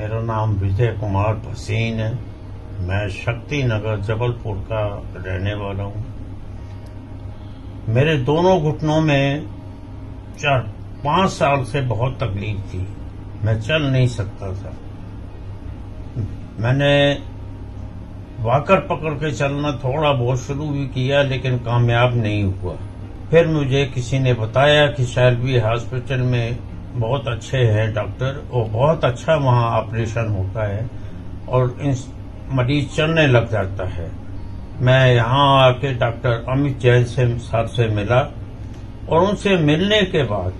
मेरा नाम विजय कुमार भसीन है। मैं शक्ति नगर जबलपुर का रहने वाला हूँ। मेरे दोनों घुटनों में चार पाँच साल से बहुत तकलीफ़ थी। मैं चल नहीं सकता था। मैंने वाकर पकड़ के चलना थोड़ा बहुत शुरू भी किया, लेकिन कामयाब नहीं हुआ। फिर मुझे किसी ने बताया कि शैलवी हॉस्पिटल में बहुत अच्छे हैं डॉक्टर और बहुत अच्छा वहाँ ऑपरेशन होता है और इन मरीज़ चलने लग जाता है। मैं यहाँ आके डॉक्टर अमित जैन से, सर से मिला और उनसे मिलने के बाद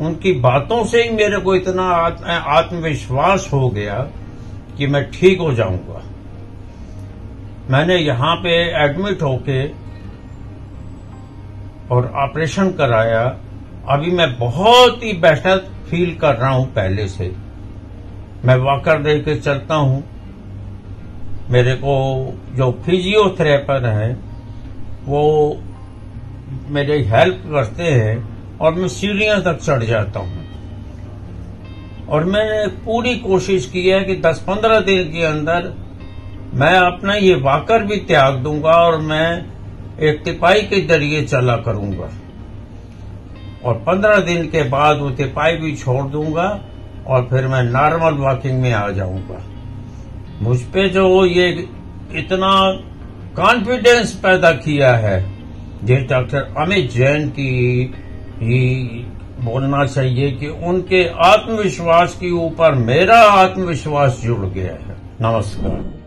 उनकी बातों से ही मेरे को इतना आत्मविश्वास हो गया कि मैं ठीक हो जाऊँगा। मैंने यहाँ पे एडमिट होके और ऑपरेशन कराया अभी मैं बहुत ही बेटर फील कर रहा हूँ पहले से। मैं वॉकर दे के चलता हूँ। मेरे को जो फिजियोथेरेपर है, वो मेरे हेल्प करते हैं और मैं सीढ़ियाँ तक चढ़ जाता हूँ। और मैंने पूरी कोशिश की है कि 10-15 दिन के अंदर मैं अपना ये वाकर भी त्याग दूँगा और मैं एक तिपाही के ज़रिए चला करूँगा। और पंद्रह दिन के बाद वो तिपाही भी छोड़ दूँगा और फिर मैं नॉर्मल वॉकिंग में आ जाऊँगा। मुझ पे जो ये इतना कॉन्फिडेंस पैदा किया है, ये डॉक्टर अमित जैन की ही बोलना चाहिए कि उनके आत्मविश्वास के ऊपर मेरा आत्मविश्वास जुड़ गया है। नमस्कार।